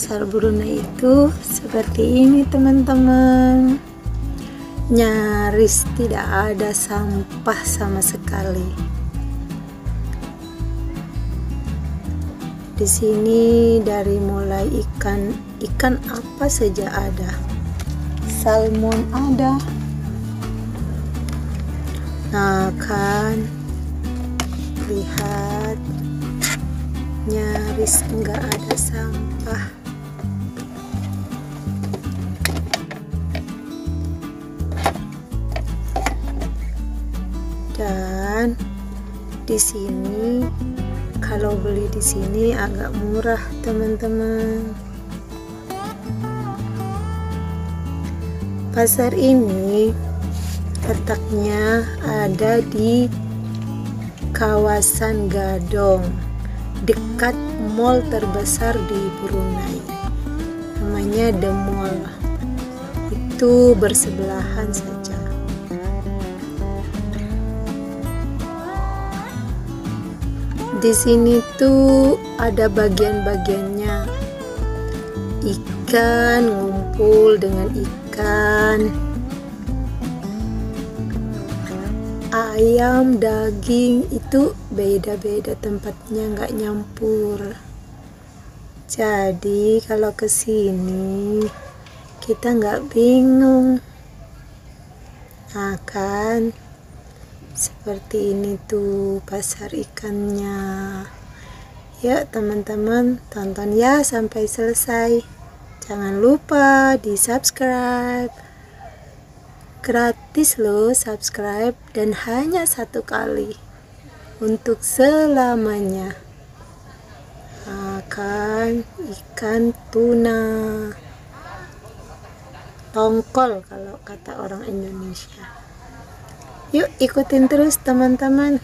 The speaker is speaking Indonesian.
Pasar Brunei itu seperti ini, teman-teman. Nyaris tidak ada sampah sama sekali. Di sini dari mulai ikan, ikan apa saja ada. Salmon ada. Nah, kan lihat nyaris enggak ada sampah di sini. Kalau beli di sini agak murah teman-teman. Pasar ini letaknya ada di kawasan Gadong dekat mall terbesar di Brunei. Namanya The Mall. Itu bersebelahan saja di sini tuh ada bagian-bagiannya. Ikan ngumpul dengan ikan. Ayam daging itu beda-beda tempatnya nggak nyampur. Jadi kalau ke sini kita nggak bingung nah seperti ini tuh pasar ikannya. Ya teman-teman tonton ya sampai selesai. Jangan lupa di subscribe gratis loh subscribe dan hanya satu kali untuk selamanya. Akan ikan tuna. Tongkol kalau kata orang Indonesia yuk ikutin terus teman-teman